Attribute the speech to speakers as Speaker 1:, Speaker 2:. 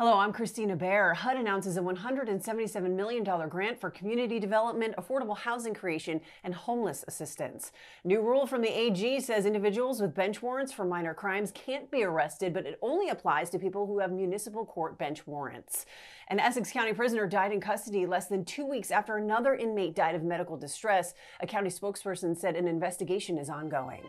Speaker 1: Hello, I'm Christina Bear. HUD announces a $177 million grant for community development, affordable housing creation, and homeless assistance. New rule from the AG says individuals with bench warrants for minor crimes can't be arrested, but it only applies to people who have municipal court bench warrants. An Essex County prisoner died in custody less than two weeks after another inmate died of medical distress. A county spokesperson said an investigation is ongoing.